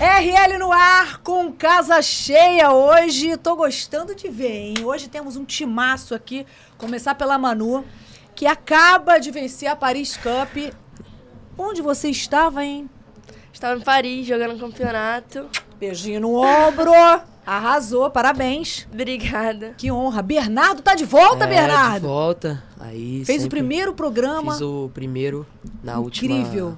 RL no ar com casa cheia hoje. Tô gostando de ver, hein? Hoje temos um timaço aqui. Começar pela Manu, que acaba de vencer a Paris Cup. Onde você estava, hein? Estava em Paris jogando um campeonato. Beijinho no ombro. Arrasou, parabéns. Obrigada. Que honra. Bernardo tá de volta, é, Bernardo? De volta. Aí Fez o primeiro programa. Fiz o primeiro na última. Incrível.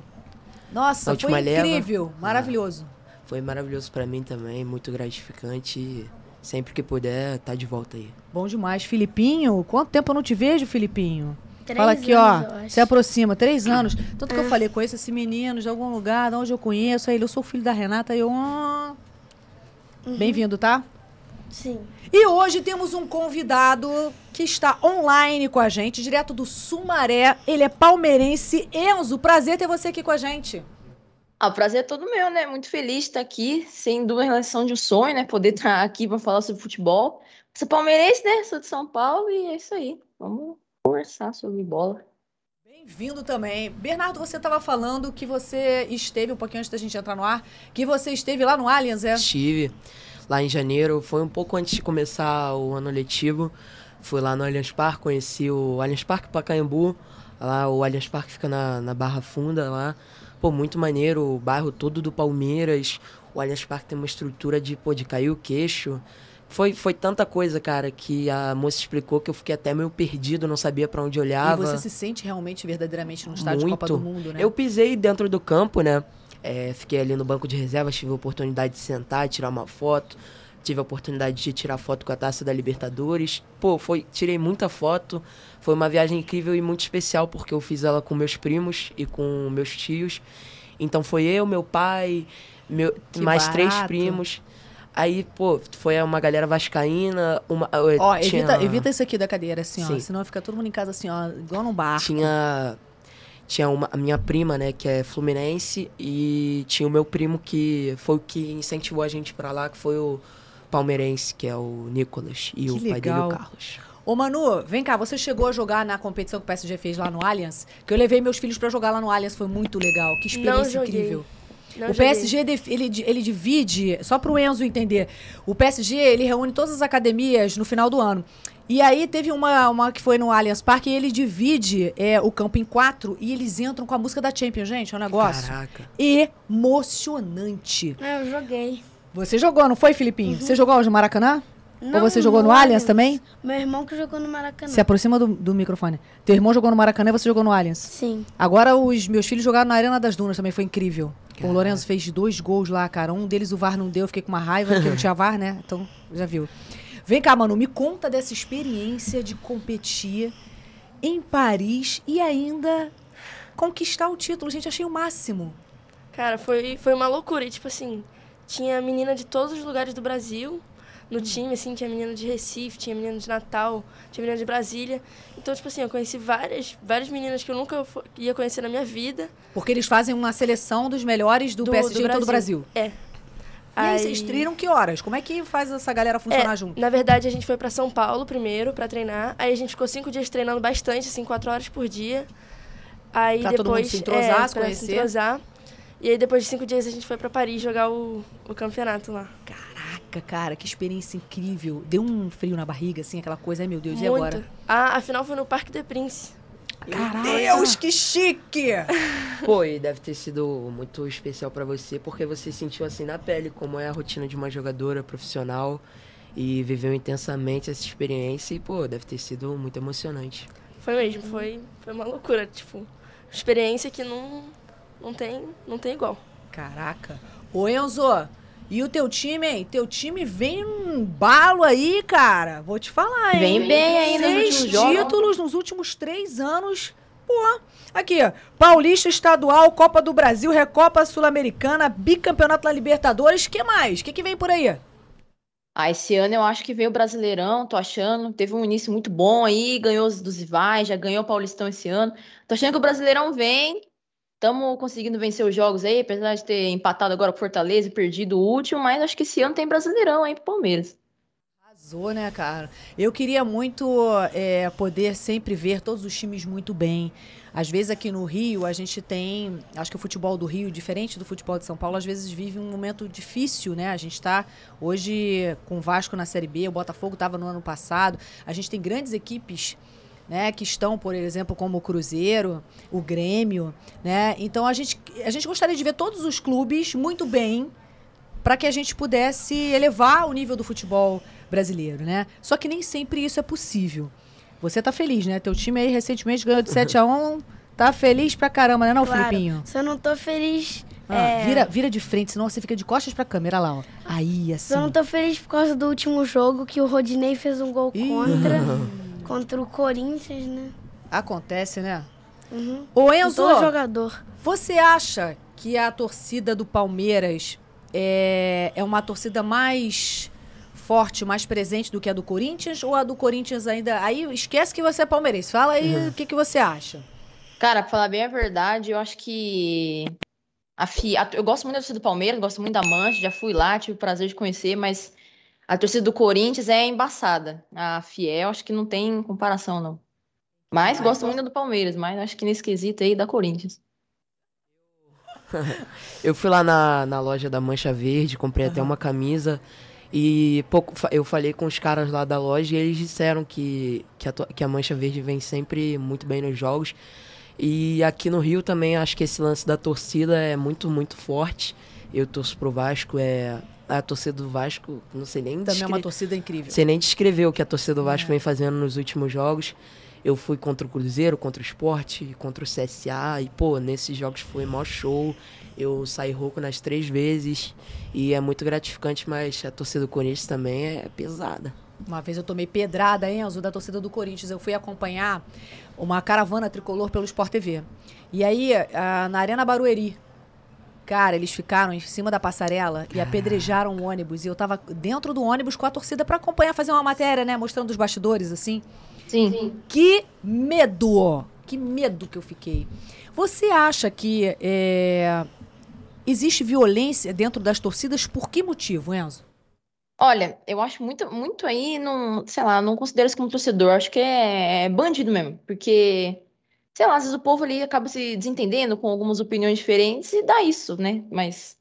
Nossa, na última foi leva. incrível. Maravilhoso. Foi maravilhoso pra mim também, muito gratificante. e Sempre que puder, tá de volta aí. Bom demais. Filipinho, quanto tempo eu não te vejo, Filipinho? Três Fala aqui, anos, eu ó. acho. Se aproxima, três anos. Tanto que eu É. falei, conheço esse menino de algum lugar, de onde eu conheço. Aí ele, eu sou filho da Renata. Aí eu. ah. Uhum. Bem-vindo, tá? Sim. E hoje temos um convidado que está online com a gente, direto do Sumaré. Ele é palmeirense. Enzo, prazer ter você aqui com a gente. Ah, o prazer é todo meu, né? Muito feliz de estar aqui, sem dúvida, em relação de um sonho, né? Poder estar aqui para falar sobre futebol. Sou palmeirense, né? Sou de São Paulo e é isso aí. Vamos conversar sobre bola. Bem-vindo também. Bernardo, você estava falando que você esteve, um pouquinho antes da gente entrar no ar, que você esteve lá no Allianz, é? Estive lá em janeiro, foi um pouco antes de começar o ano letivo. Fui lá no Allianz Parque, conheci o Allianz Parque Pacaembu. Lá o Allianz Parque fica na, na Barra Funda lá. Pô, muito maneiro, o bairro todo do Palmeiras. O Allianz Parque tem uma estrutura de, pô, de cair o queixo. Foi, foi tanta coisa, cara, que a moça explicou que eu fiquei até meio perdido, não sabia pra onde E olhava. você se sente realmente, verdadeiramente, no estádio de Copa do Mundo, né? Eu pisei dentro do campo, né? É, fiquei ali no banco de reservas, tive a oportunidade de sentar, tirar uma foto. Tive a oportunidade de tirar foto com a taça da Libertadores. Pô, foi, tirei muita foto. Foi uma viagem incrível e muito especial, porque eu fiz ela com meus primos e com meus tios. Então foi eu, meu pai, meu, Que mais três barato. primos. Aí, pô, foi uma galera vascaína, uma... Ó, tinha- evita, evita isso aqui da cadeira, assim, ó. Sim. Senão fica todo mundo em casa assim, ó, igual num bar. Tinha tinha uma, a minha prima, né, que é fluminense, e tinha o meu primo que foi o que incentivou a gente pra lá, que foi o palmeirense, que é o Nicolas, e Que o pai dele, legal. o Carlos. Ô, Manu, vem cá, você chegou a jogar na competição que o PSG fez lá no Allianz? Que eu levei meus filhos pra jogar lá no Allianz, foi muito legal. Que experiência incrível. Não o. PSG, ele, ele divide, só pro Enzo entender, o PSG, ele reúne todas as academias no final do ano. E aí teve uma, uma que foi no Allianz Parque e ele divide é, o campo em quatro e eles entram com a música da Champions, gente, é um negócio Caraca. emocionante. É, eu joguei. Você jogou, não foi, Filipinho? Você jogou onde, no Maracanã? Ou Não, você jogou no Allianz também? Meu irmão que jogou no Maracanã. Se aproxima do, do microfone. Teu irmão jogou no Maracanã e você jogou no Allianz. Sim. Agora os meus filhos jogaram na Arena das Dunas, também foi incrível. O. Lourenço fez dois gols lá, cara. Um deles o VAR não deu, eu fiquei com uma raiva, porque não tinha VAR, né? Então, já viu. Vem cá, Manu, me conta dessa experiência de competir em Paris e ainda conquistar o título. Gente, achei o máximo. Cara, foi, foi uma loucura. E, tipo assim, tinha menina de todos os lugares do Brasil no time, assim, tinha menina de Recife, tinha menina de Natal, tinha menina de Brasília. Então, tipo assim, eu conheci várias, várias meninas que eu nunca ia conhecer na minha vida. Porque eles fazem uma seleção dos melhores do, Do- PSG do em todo o Brasil. É. E aí, vocês treinam que horas? Como é que faz essa galera funcionar É, junto? Na verdade, a gente foi pra São Paulo primeiro pra treinar. Aí a gente ficou cinco dias treinando bastante, assim, quatro horas por dia. Aí Pra depois. todo mundo se entrosar, é, se pra conhecer. entrosar. E aí depois de cinco dias a gente foi pra Paris jogar o, o campeonato lá. Caraca, cara, que experiência incrível. Deu um frio na barriga, assim, aquela coisa. Ai, meu Deus, e Muito. agora? A, a final foi no Parque de Prince. Caraca. Deus, que chique! Pô, e deve ter sido muito especial pra você, porque você sentiu assim na pele como é a rotina de uma jogadora profissional e viveu intensamente essa experiência e, pô, deve ter sido muito emocionante. Foi mesmo, foi, foi uma loucura, tipo, experiência que não, não, tem, não tem igual. Caraca. Ô, Enzo, e o teu time, hein? Teu time vem num balo aí, cara. Vou te falar, hein? Vem bem aí nos Seis títulos nos últimos três anos. Pô, aqui, ó. Paulista Estadual, Copa do Brasil, Recopa Sul-Americana, Bicampeonato da Libertadores. que mais? O que, que vem por aí? Ah, esse ano eu acho que veio o Brasileirão, tô achando. Teve um início muito bom aí, ganhou os dos rivais, já ganhou o Paulistão esse ano. Tô achando que o Brasileirão vem. Estamos conseguindo vencer os jogos aí, apesar de ter empatado agora com Fortaleza e perdido o último, mas acho que esse ano tem Brasileirão aí pro Palmeiras. Arrasou, né, cara? Eu queria muito é, poder sempre ver todos os times muito bem. Às vezes aqui no Rio a gente tem, acho que o futebol do Rio, diferente do futebol de São Paulo, às vezes vive um momento difícil, né? A gente está hoje com o Vasco na Série B, o Botafogo estava no ano passado. A gente tem grandes equipes né, que estão, por exemplo, como o Cruzeiro, o Grêmio, né? Então a gente, a gente gostaria de ver todos os clubes muito bem para que a gente pudesse elevar o nível do futebol brasileiro, né? Só que nem sempre isso é possível. Você tá feliz, né? Teu time aí recentemente ganhou de 7 a 1 Tá feliz pra caramba, né, não, Claro, Filipinho? Se eu não tô feliz. Ah, é, vira, vira de frente, senão você fica de costas pra câmera lá, ó. Aí, assim. Eu não tô feliz por causa do último jogo que o Rodinei fez um gol Ih. contra. contra o Corinthians, né? Acontece, né? Uhum. Ô, Com Enzo, todo jogador. você acha que a torcida do Palmeiras é, é uma torcida mais forte, mais presente do que a do Corinthians? Ou a do Corinthians ainda. Aí esquece que você é palmeirense. Fala aí o que, que você acha. Cara, pra falar bem a verdade, eu acho que a FI, a- eu gosto muito da torcida do Palmeiras, gosto muito da Mancha, já fui lá, tive o prazer de conhecer, mas a torcida do Corinthians é embaçada. A Fiel, acho que não tem comparação, não. Mas gosto muito do Palmeiras, mas acho que nesse quesito aí da Corinthians. Eu fui lá na, na loja da Mancha Verde, comprei até uma camisa. E pouco, eu falei com os caras lá da loja e eles disseram que, que, a, que a Mancha Verde vem sempre muito bem nos jogos. E aqui no Rio também acho que esse lance da torcida é muito, muito forte. Eu torço pro Vasco, é. A torcida do Vasco, não sei nem Também é uma torcida incrível. Você nem descreveu o que a torcida do É. Vasco vem fazendo nos últimos jogos. Eu fui contra o Cruzeiro, contra o Sport, contra o CSA. E, pô, nesses jogos foi mó show. Eu saí rouco nas três vezes. E é muito gratificante, mas a torcida do Corinthians também é pesada. Uma vez eu tomei pedrada, Enzo, da torcida do Corinthians. Eu fui acompanhar uma caravana tricolor pelo Sport TV. E aí, na Arena Barueri, cara, eles ficaram em cima da passarela e apedrejaram o ônibus. E eu tava dentro do ônibus com a torcida pra acompanhar, fazer uma matéria, né? Mostrando os bastidores, assim. Sim. Que medo! Que medo que eu fiquei. Você acha que é, existe violência dentro das torcidas? Por que motivo, Enzo? Olha, eu acho muito, muito aí, não, sei lá, não considero isso como torcedor, acho que é, é bandido mesmo, porque, sei lá, às vezes o povo ali acaba se desentendendo com algumas opiniões diferentes e dá isso, né? Mas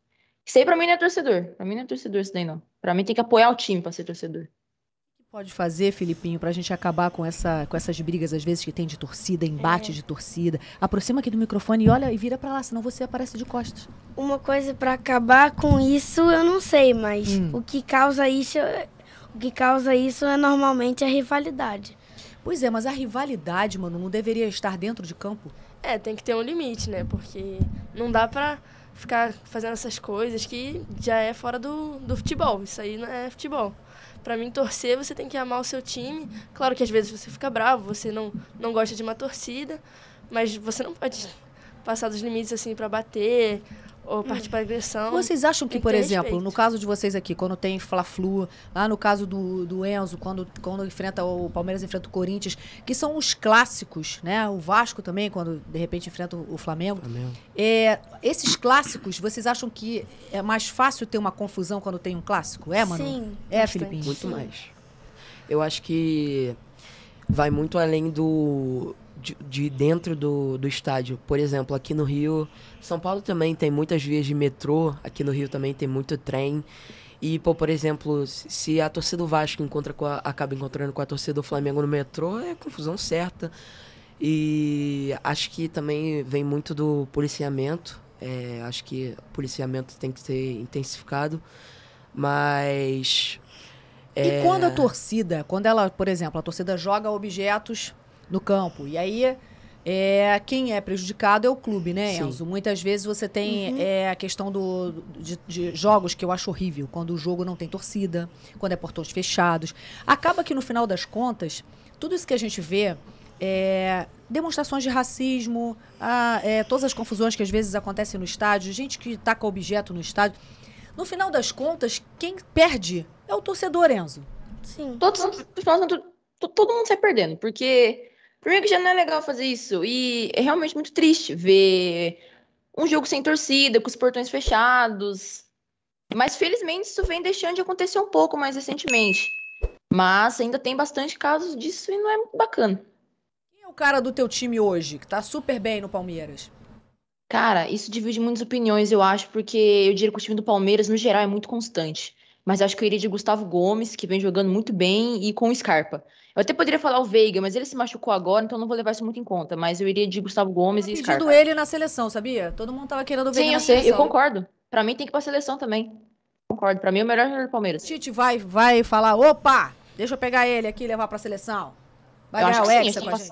isso aí pra mim não é torcedor, pra mim não é torcedor isso daí não. Pra mim tem que apoiar o time pra ser torcedor. que pode fazer, Filipinho, pra gente acabar com, essa, com essas brigas, às vezes, que tem de torcida, embate de torcida? Aproxima aqui do microfone e olha e vira pra lá, senão você aparece de costas. Uma coisa pra acabar com isso, eu não sei, mas Hum. o que causa isso, o que causa isso é normalmente a rivalidade. Pois é, mas a rivalidade, mano, não deveria estar dentro de campo? É, tem que ter um limite, né? Porque não dá pra ficar fazendo essas coisas que já é fora do, do futebol. Isso aí não é futebol. Pra mim, torcer, você tem que amar o seu time. Claro que às vezes você fica bravo, você não, não gosta de uma torcida, mas você não pode passar dos limites assim pra bater ou partir pra agressão. Vocês acham que, por exemplo, respeito. no caso de vocês aqui, quando tem Fla-Flu, lá no caso do, do Enzo, quando, quando enfrenta o Palmeiras enfrenta o Corinthians, que são os clássicos, né? O Vasco também, quando de repente enfrenta o Flamengo. Flamengo. É, esses clássicos, vocês acham que é mais fácil ter uma confusão quando tem um clássico? É, mano? Sim. É. Filipinho? Muito mais. Eu acho que vai muito além do de, de dentro do, do estádio. Por exemplo, aqui no Rio, São Paulo também tem muitas vias de metrô, aqui no Rio também tem muito trem. E, pô, por exemplo, se a torcida do Vasco encontra com a- acaba encontrando com a torcida do Flamengo no metrô, é confusão certa. E acho que também vem muito do policiamento. É, acho que o policiamento tem que ser intensificado. Mas. E quando a torcida, quando ela, por exemplo, a torcida joga objetos no campo, e aí é, quem é prejudicado é o clube, né, Sim. Enzo? Muitas vezes você tem é, a questão do, de, de jogos que eu acho horrível, quando o jogo não tem torcida, quando é portões fechados. Acaba que no final das contas, tudo isso que a gente vê é demonstrações de racismo, a- é, todas as confusões que às vezes acontecem no estádio, gente que taca objeto no estádio. No final das contas, quem perde é o torcedor, Enzo. Sim. Todos, todo mundo sai perdendo, porque primeiro que já não é legal fazer isso, e é realmente muito triste ver um jogo sem torcida, com os portões fechados. Mas felizmente isso vem deixando de acontecer um pouco mais recentemente. Mas ainda tem bastante casos disso e não é muito bacana. Quem é o cara do teu time hoje, que tá super bem no Palmeiras? Cara, isso divide muitas opiniões, eu acho, porque eu diria que o time do Palmeiras, no geral, é muito constante. Mas eu acho que eu iria de Gustavo Gomes, que vem jogando muito bem, e com o Scarpa. Eu até poderia falar o Veiga, mas ele se machucou agora, então não vou levar isso muito em conta. Mas eu iria de Gustavo Gomes e Pedindo Scarpa. ele na seleção, sabia? Todo mundo tava querendo ver Sim, ele na eu sei, eu seleção. concordo. Pra mim tem que ir pra seleção também. Concordo. Pra mim é o melhor jogador do Palmeiras. Tite vai, vai falar, opa, deixa eu pegar ele aqui e levar pra seleção. Vai Eu ganhar o sim, Hexa com a gente.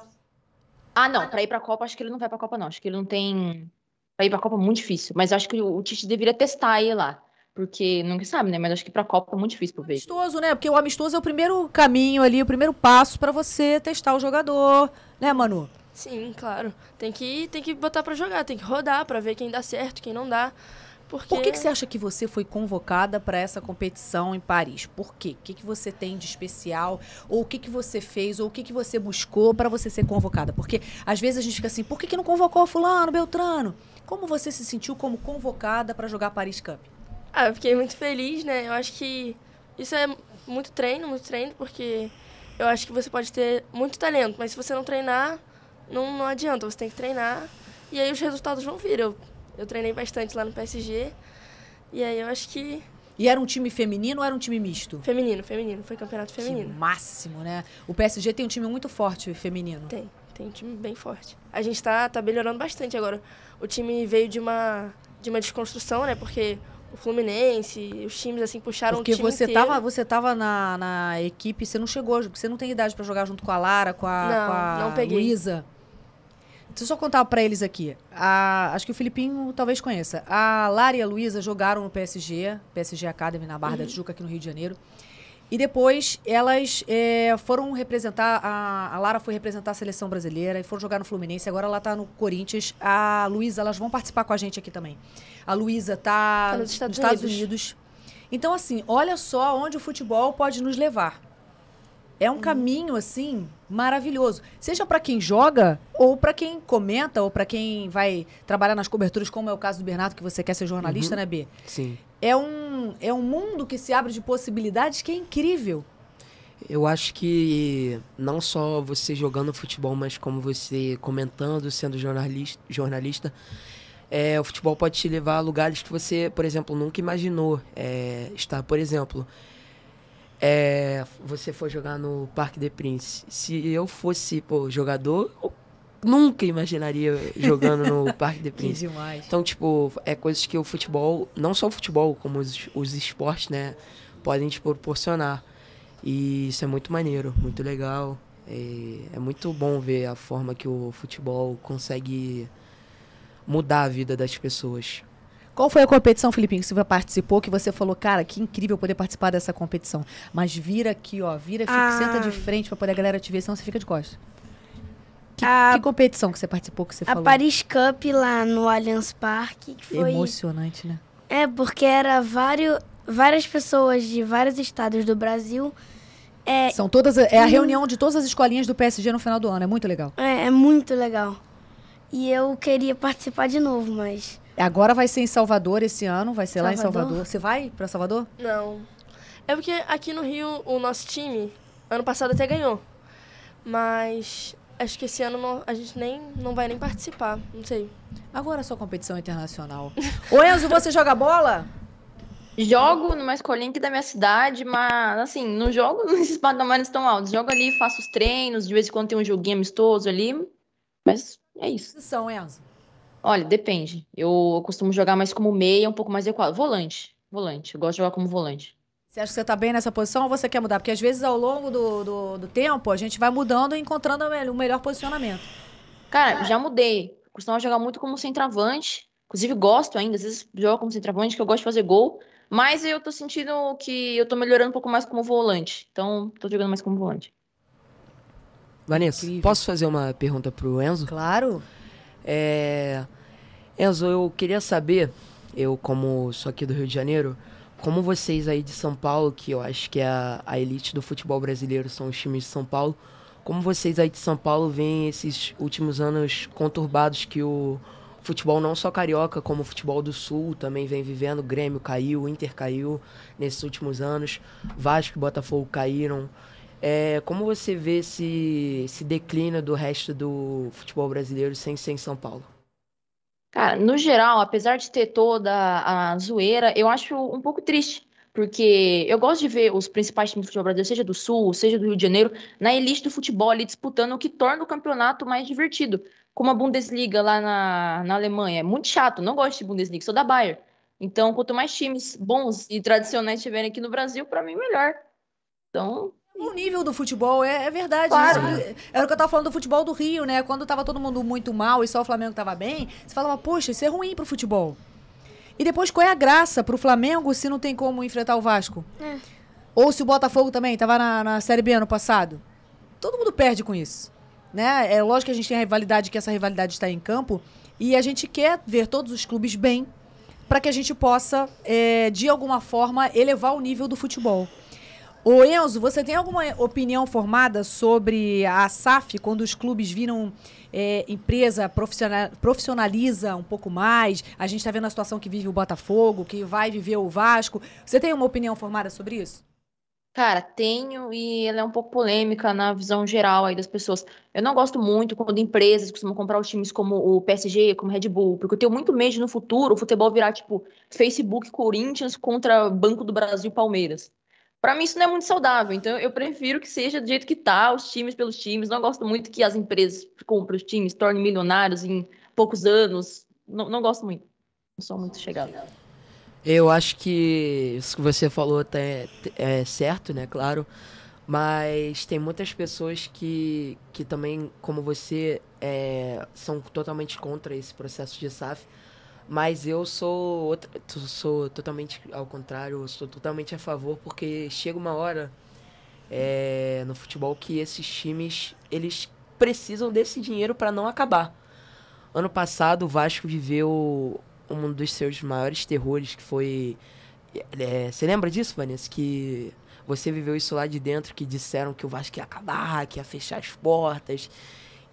Ah, não, pra ir pra Copa, acho que ele não vai pra Copa, não. Acho que ele não tem. Pra ir pra Copa é muito difícil. Mas eu acho que o o Tite deveria testar ele lá. Porque nunca sabe, né? Mas acho que pra Copa é muito difícil pro Veiga. Amistoso, né? Porque o amistoso é o primeiro caminho ali, o primeiro passo pra você testar o jogador, né, Manu? Sim, claro. Tem que, tem que botar pra jogar, tem que rodar pra ver quem dá certo, quem não dá. Porque... Por que, que você acha que você foi convocada para essa competição em Paris? Por quê? O que, que você tem de especial? Ou o que, que você fez? Ou o que, que você buscou para você ser convocada? Porque às vezes a gente fica assim, por que, que não convocou fulano, Beltrano? Como você se sentiu como convocada para jogar Paris Cup? Ah, eu fiquei muito feliz, né? Eu acho que isso é muito treino, muito treino, porque eu acho que você pode ter muito talento, mas se você não treinar, não, não adianta, você tem que treinar e aí os resultados vão vir. Eu, eu treinei bastante lá no PSG e aí eu acho que E era um time feminino ou era um time misto? feminino, feminino, foi campeonato Que feminino. máximo, né? O PSG tem um time muito forte feminino. Tem, tem um time bem forte. A gente tá, tá melhorando bastante agora. O time veio de uma, de uma desconstrução, né? Porque o Fluminense, os times assim puxaram Porque o time você inteiro. tava, você tava na, na equipe, você não chegou, você não tem idade pra jogar junto com a Lara, com a, Não, com a não peguei. Luísa. Deixa eu só contar pra eles aqui. A- acho que o Filipinho talvez conheça. A Lara e a Luísa jogaram no PSG, PSG Academy na Uhum. Barra da Tijuca, aqui no Rio de Janeiro. E depois elas é, foram representar. A, a Lara foi representar a seleção brasileira e foram jogar no Fluminense. Agora ela tá no Corinthians. A Luísa, elas vão participar com a gente aqui também. A Luísa tá, Tá nos Estados Unidos. Unidos. Então, assim, olha só onde o futebol pode nos levar. É um caminho, assim, maravilhoso. Seja para quem joga, ou para quem comenta, ou para quem vai trabalhar nas coberturas, como é o caso do Bernardo, que você quer ser jornalista, Uhum. né, B? Sim. É um, é um mundo que se abre de possibilidades que é incrível. Eu acho que não só você jogando futebol, mas como você comentando, sendo jornalista, jornalista é, o futebol pode te levar a lugares que você, por exemplo, nunca imaginou é, estar. Por exemplo, é, você for jogar no Parque de Prince. Se eu fosse pô, jogador, nunca imaginaria jogando no Parque de demais. Então, tipo, é coisas que o futebol, não só o futebol, como os, os esportes, né, podem te proporcionar. E isso é muito maneiro, muito legal. É, é muito bom ver a forma que o futebol consegue mudar a vida das pessoas. Qual foi a competição, Filipinho, que você participou, que você falou, cara, que incrível poder participar dessa competição. Mas vira aqui, ó, vira, fica, Ah. senta de frente pra poder a galera te ver, senão você fica de costas. Que, A- que competição que você participou, que você A falou? Paris Cup lá no Allianz Parque, que foi... Emocionante, né? É, porque era vários, várias pessoas de vários estados do Brasil. É, São todas, é a reunião de todas as escolinhas do PSG no final do ano, é muito legal. é, é muito legal. E eu queria participar de novo, mas... Agora vai ser em Salvador esse ano, vai ser lá em Salvador? Salvador. Você vai pra Salvador? Não. É porque aqui no Rio, o nosso time, ano passado até ganhou. Mas acho que esse ano não- a gente nem não vai nem participar. Não sei. Agora é só competição internacional. Ô Enzo, você joga bola? Jogo numa escolinha aqui da minha cidade, mas assim, não jogo nesses patamares tão altos. Jogo ali, faço os treinos, de vez em quando tem um joguinho amistoso ali. Mas é isso. Posição, Enzo. Olha, depende. Eu costumo jogar mais como meia, um pouco mais adequado. Volante. Volante. Eu gosto de jogar como volante. Você acha que você tá bem nessa posição ou você quer mudar? Porque às vezes ao longo do, do, do tempo a gente vai mudando e encontrando o melhor posicionamento. Cara, já mudei. Costumava jogar muito como centroavante. Inclusive, gosto ainda. Às vezes jogo como centroavante, que eu gosto de fazer gol. Mas eu tô sentindo que eu tô melhorando um pouco mais como volante. Então, tô jogando mais como volante. Vanessa, Incrível. posso fazer uma pergunta pro Enzo? Claro. É... Enzo, eu queria saber, eu como sou aqui do Rio de Janeiro, como vocês aí de São Paulo, que eu acho que é a, a elite do futebol brasileiro são os times de São Paulo, como vocês aí de São Paulo veem esses últimos anos conturbados que o futebol não só carioca, como o futebol do Sul também vem vivendo, o Grêmio caiu, o Inter caiu nesses últimos anos, Vasco e Botafogo caíram. É, como você vê esse, esse declínio do resto do futebol brasileiro sem ser em São Paulo? Cara, no geral, apesar de ter toda a zoeira, eu acho um pouco triste. Porque eu gosto de ver os principais times do futebol brasileiro, seja do Sul, seja do Rio de Janeiro, na elite do futebol ali disputando o que torna o campeonato mais divertido. Como a Bundesliga lá na, na Alemanha. É muito chato, não gosto de Bundesliga, sou da Bayern. Então, quanto mais times bons e tradicionais tiverem aqui no Brasil, para mim, melhor. Então, O nível do futebol é, é verdade. Claro. Isso, era o que eu tava falando do futebol do Rio, né? Quando tava todo mundo muito mal e só o Flamengo tava bem, você falava, poxa, isso é ruim pro futebol. E depois, qual é a graça pro Flamengo se não tem como enfrentar o Vasco? É. Ou se o Botafogo também tava na, na Série B ano passado? Todo mundo perde com isso. Né? É lógico que a gente tem a rivalidade, que essa rivalidade está em campo, e a gente quer ver todos os clubes bem para que a gente possa, é, de alguma forma, elevar o nível do futebol. Ô Enzo, você tem alguma opinião formada sobre a SAF, quando os clubes viram é, empresa profissional, profissionaliza um pouco mais? A gente está vendo a situação que vive o Botafogo, que vai viver o Vasco. Você tem uma opinião formada sobre isso? Cara, tenho e ela é um pouco polêmica na visão geral aí das pessoas. Eu não gosto muito quando empresas costumam comprar os times como o PSG, como Red Bull, porque eu tenho muito medo no futuro o futebol virar tipo Facebook Corinthians contra Banco do Brasil Palmeiras. Pra mim isso não é muito saudável, então eu prefiro que seja do jeito que tá, os times pelos times. Não gosto muito que as empresas comprem os times, tornem milionários em poucos anos. Não, não gosto muito. Não sou muito chegada. Eu acho que isso que você falou até é certo, né? Claro. Mas tem muitas pessoas que, que também, como você, é, são totalmente contra esse processo de SAF. Mas eu sou, outra, sou totalmente ao contrário, sou totalmente a favor, porque chega uma hora é, no futebol que esses times eles precisam desse dinheiro para não acabar. Ano passado o Vasco viveu um dos seus maiores terrores, que foi. é, você lembra disso, Vanessa? Que você viveu isso lá de dentro, que disseram que o Vasco ia acabar, que ia fechar as portas.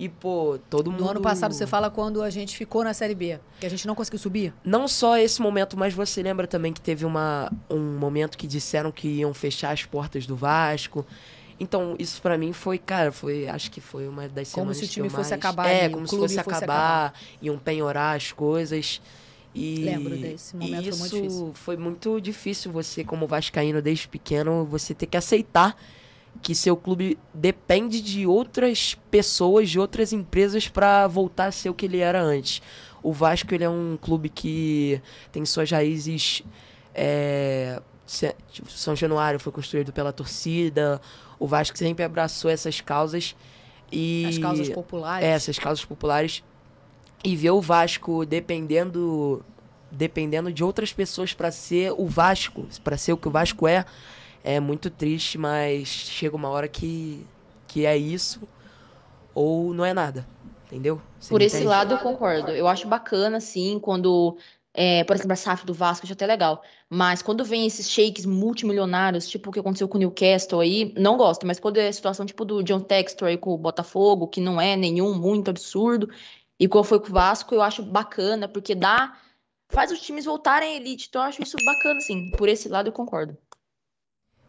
E, pô, todo mundo. No ano passado você fala quando a gente ficou na Série B, que a gente não conseguiu subir? Não só esse momento, mas você lembra também que teve uma, um momento que disseram que iam fechar as portas do Vasco. Então, isso pra mim foi, cara, foi, acho que foi uma das Como semanas se o que time eu fosse mais- acabar É, ali, como se fosse fosse acabar, iam penhorar as coisas. E Lembro desse momento, e foi isso muito difícil. foi muito difícil você, como vascaíno desde pequeno, você ter que aceitar que seu clube depende de outras pessoas, de outras empresas pra voltar a ser o que ele era antes. O Vasco ele é um clube que tem suas raízes é, tipo, São Januário foi construído pela torcida. O Vasco sempre abraçou essas causas e As causas populares. é, essas causas populares e ver o Vasco dependendo dependendo de outras pessoas pra ser o Vasco, pra ser o que o Vasco é, é muito triste, mas chega uma hora que que é isso ou não é nada, entendeu? Você Por esse entende? lado, eu concordo. Eu acho bacana, assim, quando, é, por exemplo, a SAF do Vasco, acho até legal. Mas quando vem esses shakes multimilionários, tipo o que aconteceu com o Newcastle aí, não gosto. Mas quando é a situação tipo do John Textor aí com o Botafogo, que não é nenhum muito absurdo, e qual foi com o Vasco, eu acho bacana, porque dá, faz os times voltarem à elite. Então eu acho isso bacana, assim. Por esse lado, eu concordo.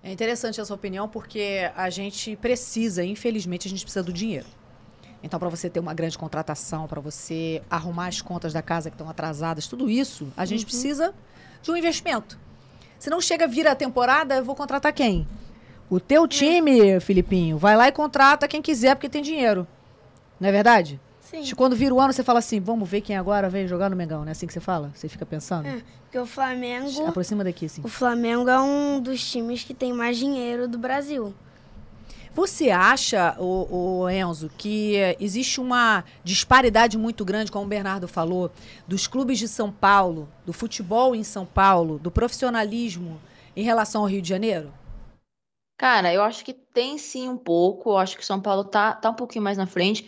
É interessante essa opinião porque a gente precisa, infelizmente, a gente precisa do dinheiro. Então, para você ter uma grande contratação, para você arrumar as contas da casa que estão atrasadas, tudo isso, a gente precisa de um investimento. Se não chega, vira a temporada, eu vou contratar quem? O teu time, Filipinho, vai lá e contrata quem quiser porque tem dinheiro. Não é verdade? Sim. Quando vira o ano, você fala assim, vamos ver quem agora vem jogar no Mengão, não é assim que você fala? Você fica pensando? É. Porque o Flamengo. Aproxima daqui, assim. O Flamengo é um dos times que tem mais dinheiro do Brasil. Você acha, o, Enzo, que eh, existe uma disparidade muito grande, como o Bernardo falou, dos clubes de São Paulo, do futebol em São Paulo, do profissionalismo em relação ao Rio de Janeiro? Cara, eu acho que tem sim um pouco. Eu acho que o São Paulo tá, tá um pouquinho mais na frente.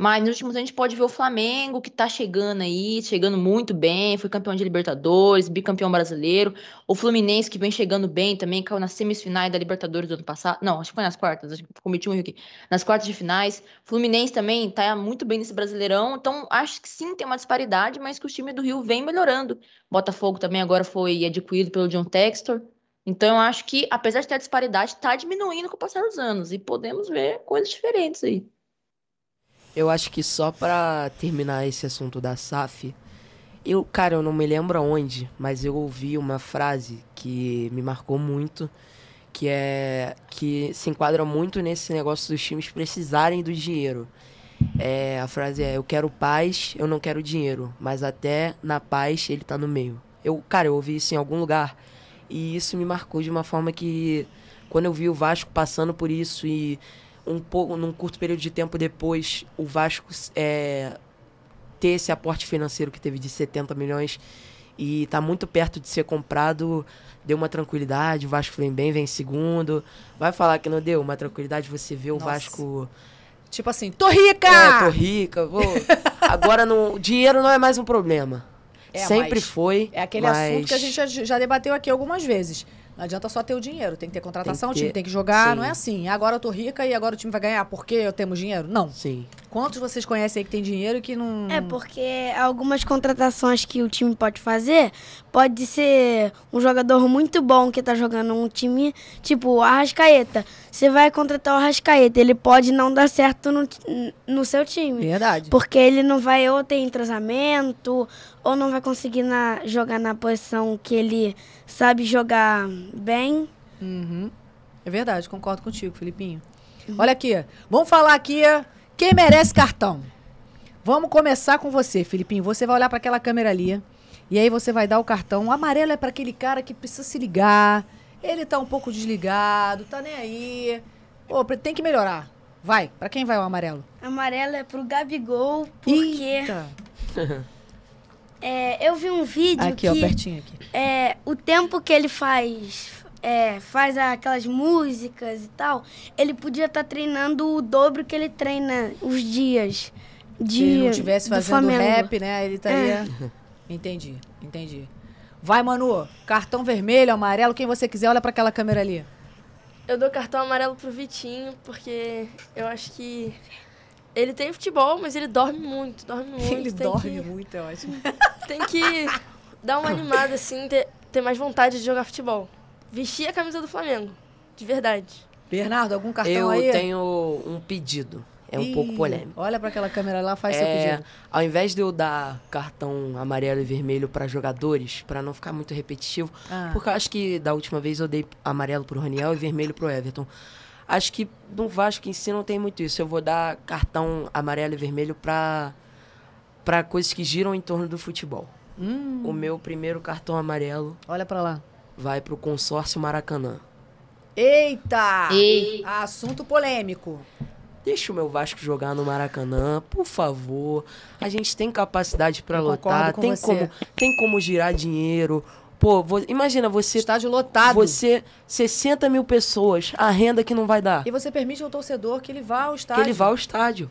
Mas nos últimos anos a gente pode ver o Flamengo, que tá chegando aí, chegando muito bem, foi campeão de Libertadores, bicampeão brasileiro. O Fluminense, que vem chegando bem também, caiu nas semifinais da Libertadores do ano passado. Não, acho que foi nas quartas, acho que cometi um erro aqui. Nas quartas de finais. Fluminense também tá muito bem nesse Brasileirão. Então, acho que sim, tem uma disparidade, mas que o time do Rio vem melhorando. Botafogo também agora foi adquirido pelo John Textor. Então, eu acho que, apesar de ter a disparidade, está diminuindo com o passar dos anos. E podemos ver coisas diferentes aí. Eu acho que só pra terminar esse assunto da SAF, eu, cara, eu não me lembro aonde, mas eu ouvi uma frase que me marcou muito, que é que se enquadra muito nesse negócio dos times precisarem do dinheiro. É, a frase é: Eu quero paz, eu não quero dinheiro, mas até na paz ele tá no meio. Eu, cara, eu ouvi isso em algum lugar e isso me marcou de uma forma que quando eu vi o Vasco passando por isso e um pouco num curto período de tempo depois o Vasco é, ter esse aporte financeiro que teve de 70 milhões e tá muito perto de ser comprado, deu uma tranquilidade, o Vasco vem bem, vem segundo. Vai falar que não deu uma tranquilidade, você vê o Nossa. Vasco. Tipo assim, tô rica! É, tô rica, vou. Agora não, dinheiro não é mais um problema. É, Sempre foi. É aquele mas... assunto que a gente já, já debateu aqui algumas vezes. Não adianta só ter o dinheiro, tem que ter contratação, Tem que o time ter- tem que jogar. sim. Não é assim, agora eu tô rica e agora o time vai ganhar porque eu temos dinheiro. Não. Sim. Quantos vocês conhecem aí que tem dinheiro e que não. É porque algumas contratações que o time pode fazer pode ser um jogador muito bom que tá jogando um time, tipo o Arrascaeta. Você vai contratar o Arrascaeta, ele pode não dar certo no, no seu time. Verdade. Porque ele não vai ou ter entrosamento, ou não vai conseguir na- jogar na posição que ele sabe jogar bem. Uhum. É verdade, concordo contigo, Filipinho. Olha aqui, vamos falar aqui quem merece cartão. Vamos começar com você, Filipinho. Você vai olhar para aquela câmera ali e aí você vai dar o cartão. O amarelo é para aquele cara que precisa se ligar. Ele tá um pouco desligado, tá nem aí. Pô, tem que melhorar. Vai, para quem vai o amarelo? Amarelo é pro Gabigol, porque Eita. é, eu vi um vídeo Aqui, que ó, pertinho aqui. é, o tempo que ele faz é, faz aquelas músicas e tal, ele podia estar treinando o dobro que ele treina os dias de Se ele não tivesse do fazendo. É. rap, né? Ele estaria. Entendi, entendi. Vai, Manu. Cartão vermelho, amarelo, quem você quiser, olha para aquela câmera ali. Eu dou cartão amarelo pro Vitinho, porque eu acho que ele tem futebol, mas ele dorme muito, dorme muito. Ele tem dorme que, muito, eu acho. Tem que dar uma animada, assim, ter, ter mais vontade de jogar futebol. Vestir a camisa do Flamengo, de verdade. Bernardo, algum cartão eu aí? tenho um pedido. É um pouco Ih, polêmico. Olha para aquela câmera lá, faz seu É, pedido. ao invés de eu dar cartão amarelo e vermelho para jogadores, para não ficar muito repetitivo, Ah. porque eu acho que da última vez eu dei amarelo pro Raniel e vermelho pro Everton. Acho que no Vasco em si não tem muito isso. Eu vou dar cartão amarelo e vermelho para para coisas que giram em torno do futebol. Hum, O meu primeiro cartão amarelo olha para lá. vai pro consórcio Maracanã. Eita! Ei. Assunto polêmico. Deixa o meu Vasco jogar no Maracanã, por favor. A gente tem capacidade para lotar, com tem você. como, tem como girar dinheiro. Pô, vo- imagina você, Estádio lotado. você 60 mil pessoas, a renda que não vai dar, E você permite ao torcedor que ele vá ao que estádio. ele vá ao estádio.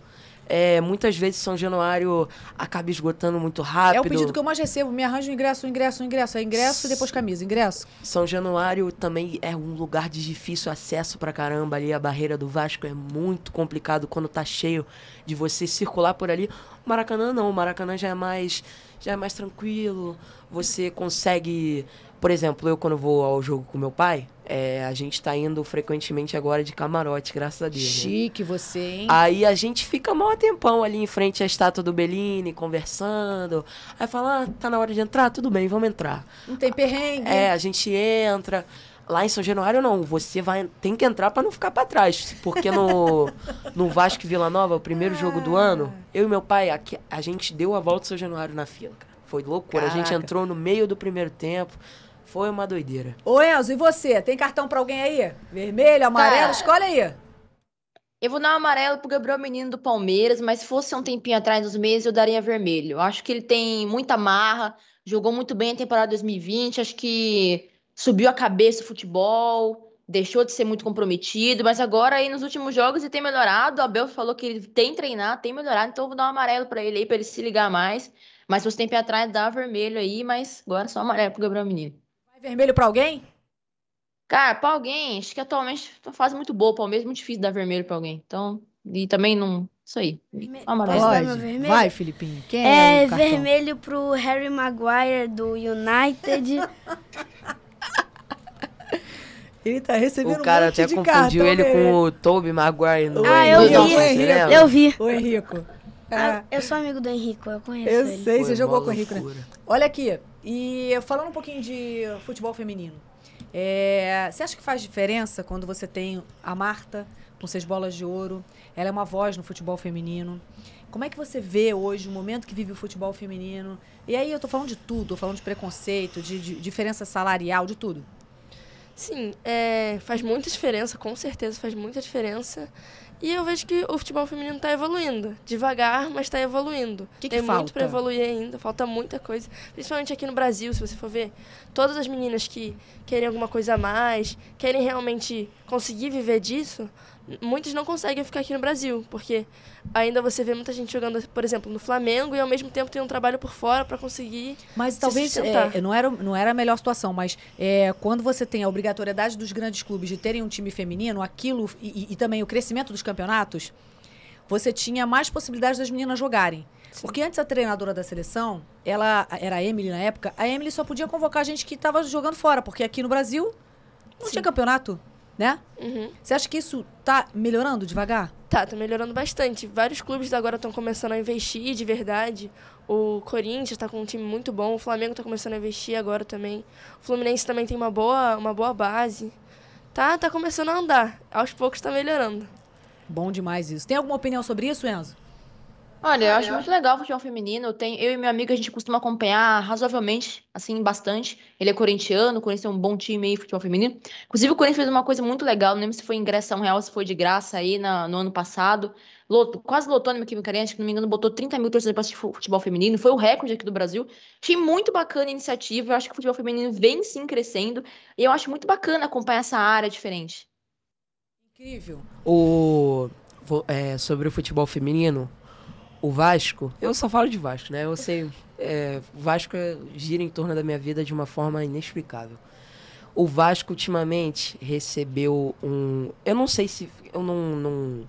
É, muitas vezes São Januário acaba esgotando muito rápido. É o pedido que eu mais recebo. Me arranja o ingresso, o ingresso, o ingresso. É ingresso e depois camisa. Ingresso. São Januário também é um lugar de difícil acesso pra caramba ali. A barreira do Vasco é muito complicado quando tá cheio de você circular por ali. Maracanã não, o Maracanã já é mais já é mais tranquilo. Você consegue, por exemplo, eu quando vou ao jogo com meu pai, é, a gente tá indo frequentemente agora de camarote, graças a Deus. né? Chique você, hein? Aí a gente fica mó tempão ali em frente à estátua do Bellini, conversando. Aí fala, ah, tá na hora de entrar? Tudo bem, vamos entrar. Não tem perrengue. É, a gente entra. Lá em São Januário, não. Você vai, tem que entrar pra não ficar pra trás. Porque no, no Vasco e Vila Nova, o primeiro jogo do ano, eu e meu pai, aqui, a gente deu a volta em São Januário na fila, cara. Foi loucura. A gente Caraca. entrou no meio do primeiro tempo. Foi uma doideira. Ô, Enzo, e você? Tem cartão pra alguém aí? Vermelho, amarelo? Tá. Escolhe aí. Eu vou dar um amarelo pro Gabriel Menino do Palmeiras, mas se fosse um tempinho atrás dos meses, eu daria vermelho. Eu acho que ele tem muita marra, jogou muito bem a temporada 2020, acho que subiu a cabeça o futebol, deixou de ser muito comprometido, mas agora aí nos últimos jogos ele tem melhorado. O Abel falou que ele tem treinado, tem melhorado, então eu vou dar um amarelo pra ele aí, pra ele se ligar mais. Mas se fosse tempo atrás, dá vermelho aí, mas agora só amarelo pro Gabriel Menino. Vermelho pra alguém? Cara, pra alguém, acho que atualmente tá uma fase muito boa. O Palmeiras é muito difícil dar vermelho pra alguém. Então, e também não. Isso aí. Amarelo. Posso dar Pode. meu vermelho? Vai, Filipinho. Quem é, É vermelho pro Harry Maguire do United. Ele tá recebendo O cara um monte até de confundiu cartão ele com o Toby Maguire no Ah, eu vi. Henrique. Eu vi. O Henrico. Ah, É, eu sou amigo do Henrico, eu conheço eu ele. sei, Foi você jogou com o Henrico, né? Olha aqui, e falando um pouquinho de futebol feminino. é, você acha que faz diferença quando você tem a Marta com seis bolas de ouro? Ela é uma voz no futebol feminino. Como é que você vê hoje o momento que vive o futebol feminino? E aí eu tô falando de tudo, tô falando de preconceito, de, de diferença salarial, de tudo. Sim, é, faz muita diferença, com certeza faz muita diferença. E eu vejo que o futebol feminino está evoluindo. Devagar, mas está evoluindo. Que que Tem muito falta? para evoluir ainda, falta muita coisa. Principalmente aqui no Brasil, se você for ver. Todas as meninas que querem alguma coisa a mais, querem realmente conseguir viver disso, muitas não conseguem ficar aqui no Brasil. Porque ainda você vê muita gente jogando, por exemplo, no Flamengo e ao mesmo tempo tem um trabalho por fora para conseguir Mas talvez é, não, era, não era a melhor situação, mas é, quando você tem a obrigatoriedade dos grandes clubes de terem um time feminino, aquilo e, e- também o crescimento dos campeonatos, você tinha mais possibilidades das meninas jogarem. Porque antes a treinadora da seleção, ela era a Emily na época, a Emily só podia convocar gente que estava jogando fora, porque aqui no Brasil não Sim. tinha campeonato, né? Uhum. Você acha que isso tá melhorando devagar? Tá, tá melhorando bastante. Vários clubes agora estão começando a investir de verdade. O Corinthians está com um time muito bom, o Flamengo está começando a investir agora também. O Fluminense também tem uma boa, uma boa base. Tá, tá começando a andar. Aos poucos tá melhorando. Bom demais isso. Tem alguma opinião sobre isso, Enzo? Olha, eu acho muito legal o futebol feminino. Eu, tenho, eu e meu amigo, a gente costuma acompanhar razoavelmente, assim, bastante. Ele é corintiano, o Corinthians é um bom time aí, futebol feminino. Inclusive, o Corinthians fez uma coisa muito legal, não lembro se foi ingresso a um real, se foi de graça aí na- no ano passado. Lot- quase lotou no Química Arena, acho que, se não me engano, botou 30 mil torcedores para assistir fu- futebol feminino. Foi o recorde aqui do Brasil. Achei muito bacana a iniciativa. Eu acho que o futebol feminino vem sim crescendo. E eu acho muito bacana acompanhar essa área diferente. Incrível. O, é, sobre o futebol feminino, o Vasco, eu só falo de Vasco, né? Eu sei, é, o Vasco gira em torno da minha vida de uma forma inexplicável. O Vasco ultimamente recebeu um, eu não sei se eu não, não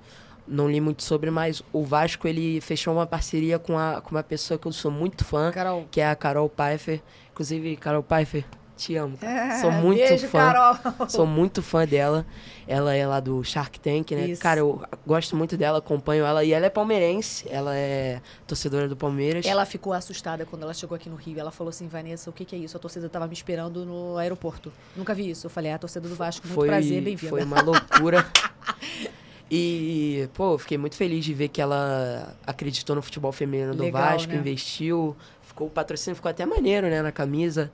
não li muito sobre, mas o Vasco ele fechou uma parceria com, a, com uma pessoa que eu sou muito fã, Carol. que é a Carol Pfeiffer. Inclusive, Carol Pfeiffer, te amo. cara. É, Sou muito beijo, fã. Carol. Sou muito fã dela. Ela é lá do Shark Tank, né? Isso. Cara, eu gosto muito dela, acompanho ela. E ela é palmeirense, ela é torcedora do Palmeiras. Ela ficou assustada quando ela chegou aqui no Rio. Ela falou assim, Vanessa, o que, que é isso? A torcida tava me esperando no aeroporto. Nunca vi isso. Eu falei, é a torcida do Vasco, muito foi, prazer, bem-vinda. Foi uma loucura. e, pô, fiquei muito feliz de ver que ela acreditou no futebol feminino do Legal, Vasco, né? investiu. Ficou, o patrocínio ficou até maneiro, né, na camisa.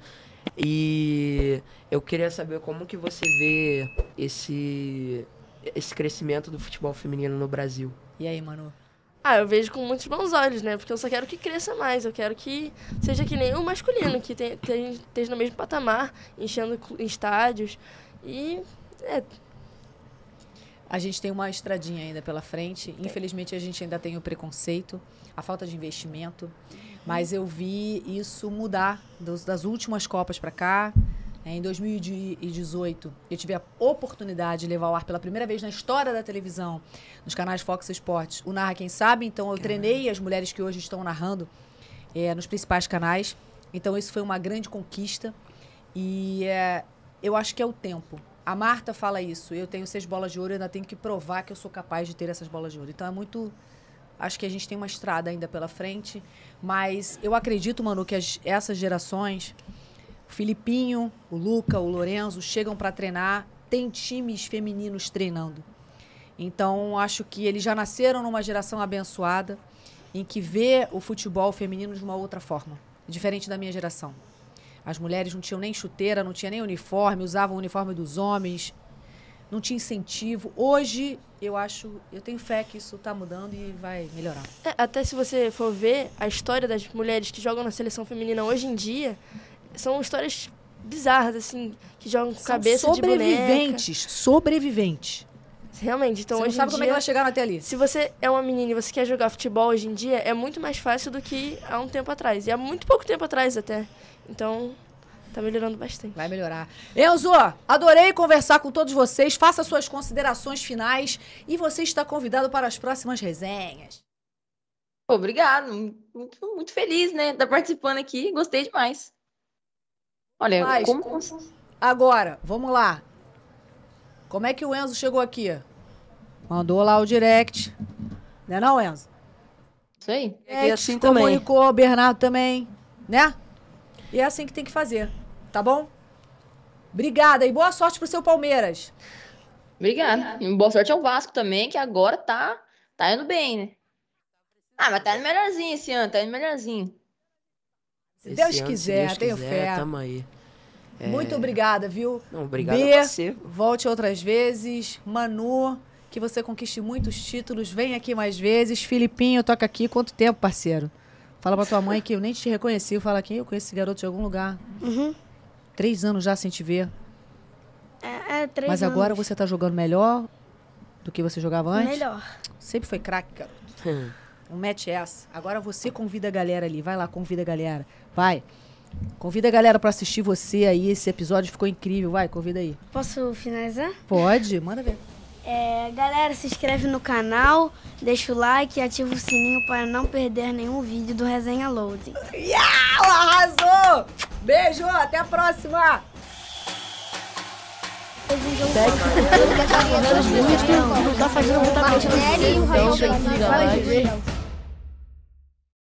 E eu queria saber como que você vê esse, esse crescimento do futebol feminino no Brasil. E aí, Manu? Ah, eu vejo com muitos bons olhos, né? Porque eu só quero que cresça mais. Eu quero que seja que nem o masculino, que tem- tem- esteja no mesmo patamar, enchendo estádios. E é, A gente tem uma estradinha ainda pela frente. Infelizmente, a gente ainda tem o preconceito, a falta de investimento. Mas eu vi isso mudar dos- das últimas Copas para cá. É, Em 2018, eu tive a oportunidade de levar ao ar pela primeira vez na história da televisão, nos canais Fox Sports, o Narra Quem Sabe. Então, eu treinei as mulheres que hoje estão narrando é, nos principais canais. Então, isso foi uma grande conquista. E é, eu acho que é o tempo. A Marta fala isso. Eu tenho seis bolas de ouro e ainda tenho que provar que eu sou capaz de ter essas bolas de ouro. Então, é muito. Acho que a gente tem uma estrada ainda pela frente. Mas eu acredito, Manu, que as- essas gerações, o Filipinho, o Luca, o Lorenzo, chegam para treinar. Tem times femininos treinando. Então, acho que eles já nasceram numa geração abençoada em que vê o futebol feminino de uma outra forma, diferente da minha geração. As mulheres não tinham nem chuteira, não tinha nem uniforme, usavam o uniforme dos homens, não tinha incentivo. Hoje, eu acho, eu tenho fé que isso está mudando e vai melhorar. é, até se você for ver a história das mulheres que jogam na seleção feminina hoje em dia, são histórias bizarras, assim, que jogam com cabeça de boneca. sobreviventes, sobreviventes. Realmente, então Você não hoje sabe em como é que elas chegaram até ali. se você é uma menina e você quer jogar futebol hoje em dia, é muito mais fácil do que há um tempo atrás. E há muito pouco tempo atrás até. Então, tá melhorando bastante. Vai melhorar. Enzo, adorei conversar com todos vocês. Faça suas considerações finais e você está convidado para as próximas resenhas. Obrigado, muito, muito feliz, né? Estar participando aqui, gostei demais. Olha, Mas- como. Agora, vamos lá. Como é que o Enzo chegou aqui? Mandou lá o direct. Né não, Enzo? Isso aí. É assim também. comunicou, o Bernardo também, né? E é assim que tem que fazer, tá bom? Obrigada e boa sorte pro seu Palmeiras. Obrigada. E boa sorte ao Vasco também, que agora tá, tá indo bem, né? Ah, mas tá indo melhorzinho esse ano, tá indo melhorzinho. Se Esse Deus ano, quiser, Deus tenho quiser, fé. Tamo aí. É, Muito obrigada, viu? Não, obrigado B, a você. volte outras vezes. Manu, que você conquiste muitos títulos. Vem aqui mais vezes. Filipinho, toca aqui. Quanto tempo, parceiro? Fala pra tua mãe que eu nem te reconheci. Fala aqui, eu conheço esse garoto de algum lugar. Uhum. Três anos já sem te ver. É, é três Mas anos. agora você tá jogando melhor do que você jogava antes? Melhor. Sempre foi craque, garoto. Hum. Não mete essa. Agora você convida a galera ali. Vai lá, convida a galera. Vai. Convida a galera pra assistir você aí. Esse episódio ficou incrível. Vai, convida aí. Posso finalizar? Pode, manda ver. É, galera, se inscreve no canal, deixa o like e ativa o sininho para não perder nenhum vídeo do Resenha Loading. Yeah, arrasou! Beijo, até a próxima! Tá fazendo muita